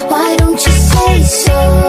Why don't you say so?